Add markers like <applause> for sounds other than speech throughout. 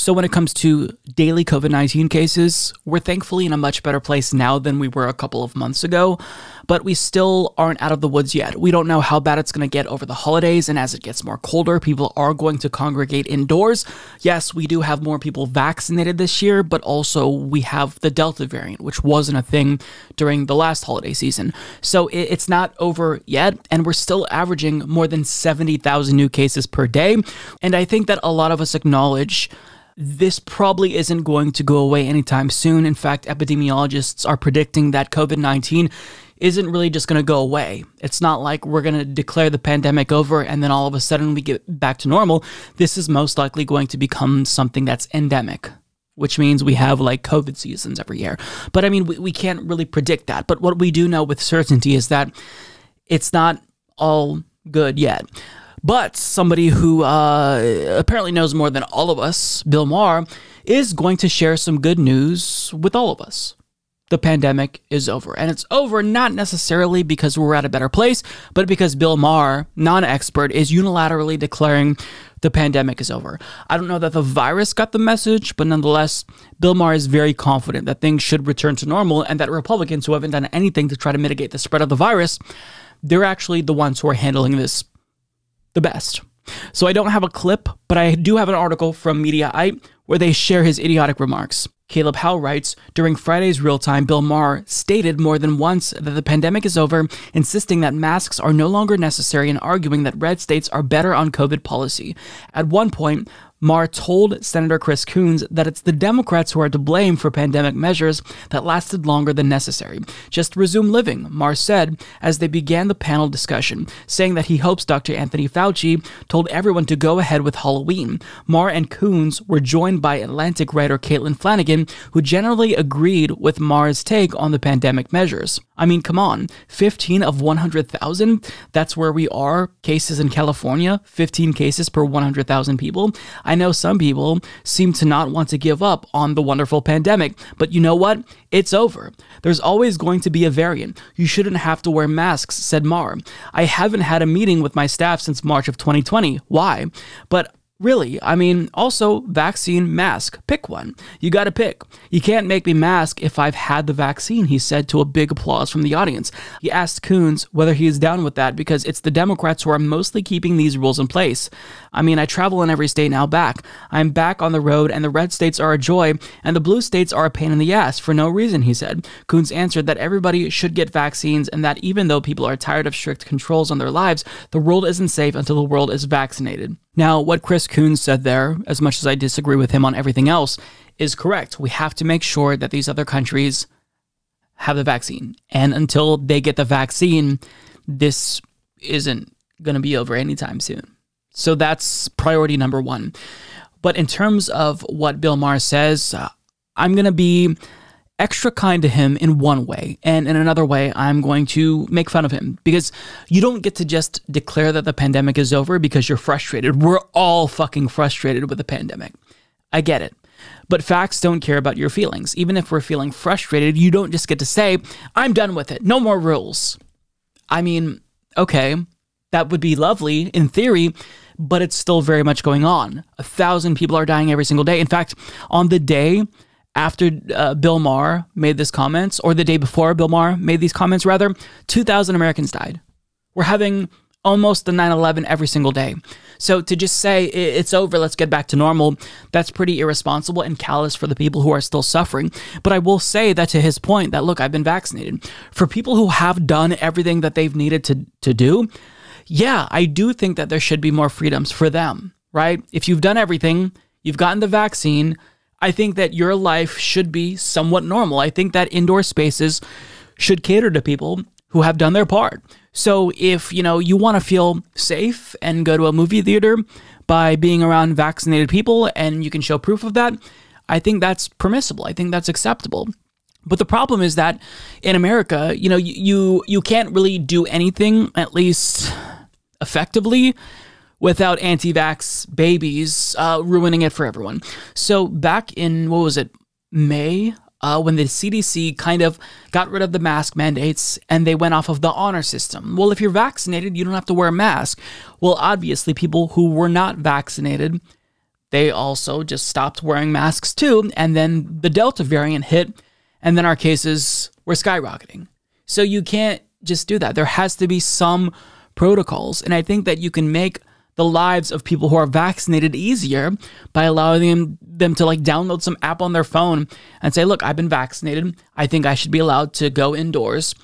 So, when it comes to daily COVID 19 cases, we're thankfully in a much better place now than we were a couple of months ago, but we still aren't out of the woods yet. We don't know how bad it's going to get over the holidays, and as it gets more colder, people are going to congregate indoors. Yes, we do have more people vaccinated this year, but also we have the Delta variant, which wasn't a thing during the last holiday season. So, it's not over yet, and we're still averaging more than 70,000 new cases per day. And I think that a lot of us acknowledge this probably isn't going to go away anytime soon. In fact, epidemiologists are predicting that COVID 19 isn't really just going to go away. It's not like we're going to declare the pandemic over and then all of a sudden we get back to normal. This is most likely going to become something that's endemic. Which means we have like COVID seasons every year. But I mean, we, we can't really predict that. But what we do know with certainty is that it's not all good yet. But somebody who uh, apparently knows more than all of us, Bill Maher, is going to share some good news with all of us. The pandemic is over. And it's over not necessarily because we're at a better place, but because Bill Maher, non expert, is unilaterally declaring the pandemic is over. I don't know that the virus got the message, but nonetheless, Bill Maher is very confident that things should return to normal and that Republicans who haven't done anything to try to mitigate the spread of the virus, they're actually the ones who are handling this the best. So I don't have a clip, but I do have an article from Mediaite where they share his idiotic remarks. Caleb Howe writes During Friday's real time, Bill Maher stated more than once that the pandemic is over, insisting that masks are no longer necessary and arguing that red states are better on COVID policy. At one point, Maher told Senator Chris Coons that it's the Democrats who are to blame for pandemic measures that lasted longer than necessary. Just resume living, Maher said as they began the panel discussion, saying that he hopes Dr. Anthony Fauci told everyone to go ahead with Halloween. Maher and Coons were joined by Atlantic writer Caitlin Flanagan, who generally agreed with Maher's take on the pandemic measures. I mean, come on, 15 of 100,000? That's where we are. Cases in California, 15 cases per 100,000 people. I know some people seem to not want to give up on the wonderful pandemic, but you know what? It's over. There's always going to be a variant. You shouldn't have to wear masks, said Maher. I haven't had a meeting with my staff since March of 2020. Why? But Really, I mean, also vaccine, mask, pick one. You gotta pick. You can't make me mask if I've had the vaccine, he said to a big applause from the audience. He asked Coons whether he is down with that because it's the Democrats who are mostly keeping these rules in place. I mean, I travel in every state now back. I'm back on the road, and the red states are a joy, and the blue states are a pain in the ass for no reason, he said. Coons answered that everybody should get vaccines and that even though people are tired of strict controls on their lives, the world isn't safe until the world is vaccinated. Now, what Chris Coons said there, as much as I disagree with him on everything else, is correct. We have to make sure that these other countries have the vaccine. And until they get the vaccine, this isn't going to be over anytime soon. So that's priority number one. But in terms of what Bill Maher says, uh, I'm going to be extra kind to him in one way, and in another way, I'm going to make fun of him because you don't get to just declare that the pandemic is over because you're frustrated. We're all fucking frustrated with the pandemic. I get it. But facts don't care about your feelings. Even if we're feeling frustrated, you don't just get to say, I'm done with it. No more rules. I mean, okay, that would be lovely in theory, but it's still very much going on. A thousand people are dying every single day. In fact, on the day after uh, Bill Maher made this comments, or the day before Bill Maher made these comments, rather, 2,000 Americans died. We're having almost the 9 11 every single day. So to just say it's over, let's get back to normal, that's pretty irresponsible and callous for the people who are still suffering. But I will say that to his point, that look, I've been vaccinated. For people who have done everything that they've needed to, to do, yeah, I do think that there should be more freedoms for them, right? If you've done everything, you've gotten the vaccine, I think that your life should be somewhat normal. I think that indoor spaces should cater to people who have done their part. So if, you know, you want to feel safe and go to a movie theater by being around vaccinated people and you can show proof of that, I think that's permissible. I think that's acceptable. But the problem is that in America, you know, you you can't really do anything at least effectively without anti vax babies uh, ruining it for everyone. So, back in, what was it, May? Uh, when the CDC kind of got rid of the mask mandates and they went off of the honor system. Well, if you're vaccinated, you don't have to wear a mask. Well, obviously, people who were not vaccinated, they also just stopped wearing masks too. And then the Delta variant hit, and then our cases were skyrocketing. So you can't just do that. There has to be some protocols. And I think that you can make the lives of people who are vaccinated easier by allowing them, them to like download some app on their phone and say, look, I've been vaccinated. I think I should be allowed to go indoors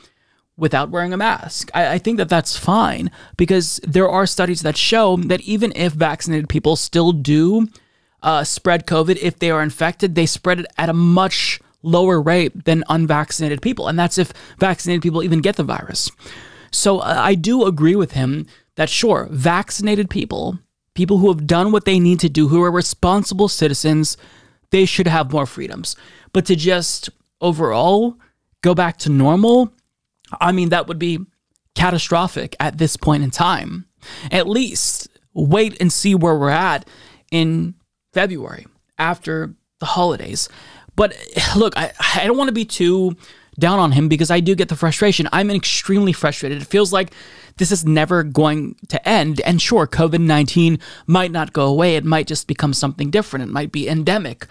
without wearing a mask. I, I, think that that's fine because there are studies that show that even if vaccinated people still do uh, spread COVID, if they are infected, they spread it at a much lower rate than unvaccinated people. And that's if vaccinated people even get the virus. So uh, I do agree with him that sure, vaccinated people, people who have done what they need to do, who are responsible citizens, they should have more freedoms. But to just overall go back to normal, I mean, that would be catastrophic at this point in time. At least wait and see where we're at in February after the holidays. But <sighs> look, I, I don't want to be too down on him because I do get the frustration. I'm extremely frustrated. It feels like this is never going to end. And sure, COVID 19 might not go away, it might just become something different, it might be endemic.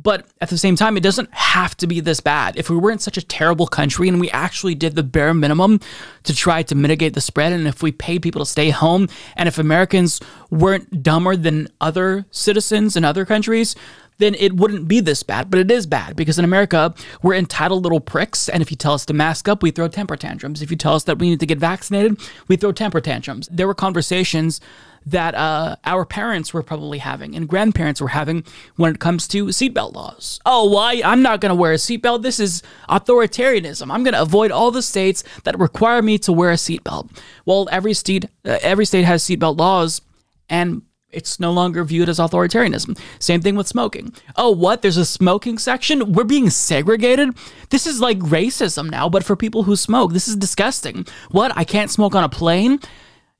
But at the same time, it doesn't have to be this bad. If we were in such a terrible country and we actually did the bare minimum to try to mitigate the spread, and if we paid people to stay home, and if Americans weren't dumber than other citizens in other countries, then it wouldn't be this bad. But it is bad because in America, we're entitled little pricks. And if you tell us to mask up, we throw temper tantrums. If you tell us that we need to get vaccinated, we throw temper tantrums. There were conversations that uh, our parents were probably having and grandparents were having when it comes to seatbelt laws. Oh, why? I'm not going to wear a seatbelt. This is authoritarianism. I'm going to avoid all the states that require me to wear a seatbelt. Well, every state, uh, every state has seatbelt laws, and it's no longer viewed as authoritarianism. Same thing with smoking. Oh, what? There's a smoking section? We're being segregated? This is like racism now, but for people who smoke. This is disgusting. What? I can't smoke on a plane?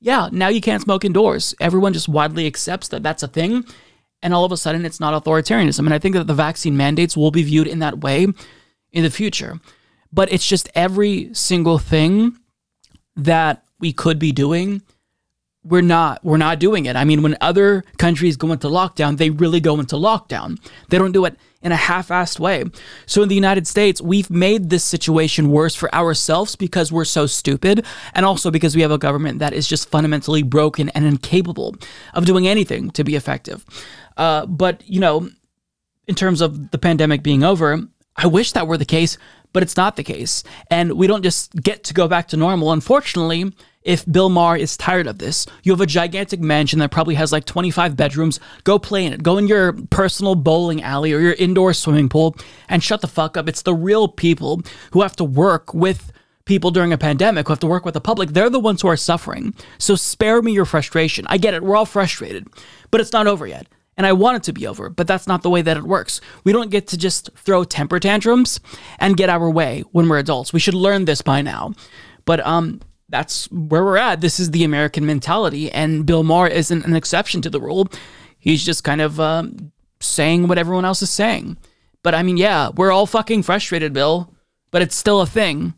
yeah, now you can't smoke indoors. Everyone just widely accepts that that's a thing. And all of a sudden, it's not authoritarianism. And I think that the vaccine mandates will be viewed in that way in the future. But it's just every single thing that we could be doing we're not we're not doing it. I mean, when other countries go into lockdown, they really go into lockdown. They don't do it in a half-assed way. So in the United States, we've made this situation worse for ourselves because we're so stupid and also because we have a government that is just fundamentally broken and incapable of doing anything to be effective. Uh, but, you know, in terms of the pandemic being over, I wish that were the case, but it's not the case. And we don't just get to go back to normal. Unfortunately, if Bill Maher is tired of this. You have a gigantic mansion that probably has like 25 bedrooms. Go play in it. Go in your personal bowling alley or your indoor swimming pool and shut the fuck up. It's the real people who have to work with people during a pandemic who have to work with the public. They're the ones who are suffering. So spare me your frustration. I get it. We're all frustrated, but it's not over yet. And I want it to be over, but that's not the way that it works. We don't get to just throw temper tantrums and get our way when we're adults. We should learn this by now. But um, that's where we're at. This is the American mentality, and Bill Maher isn't an exception to the rule. He's just kind of um, saying what everyone else is saying. But I mean, yeah, we're all fucking frustrated, Bill, but it's still a thing.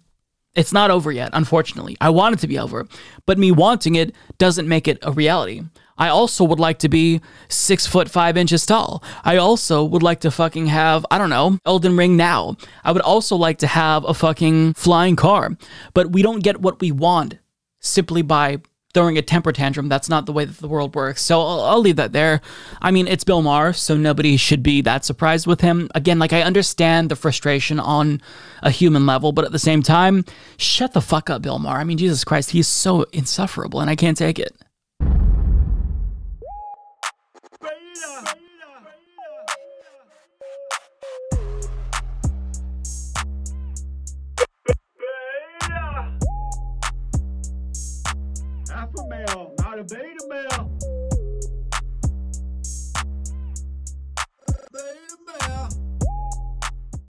It's not over yet, unfortunately. I want it to be over, but me wanting it doesn't make it a reality. I also would like to be six foot five inches tall. I also would like to fucking have, I don't know, Elden Ring now. I would also like to have a fucking flying car. But we don't get what we want simply by throwing a temper tantrum. That's not the way that the world works. So I'll, I'll, leave that there. I mean, it's Bill Maher, so nobody should be that surprised with him. Again, like I understand the frustration on a human level, but at the same time, shut the fuck up, Bill Maher. I mean, Jesus Christ, he's so insufferable and I can't take it. A beta male.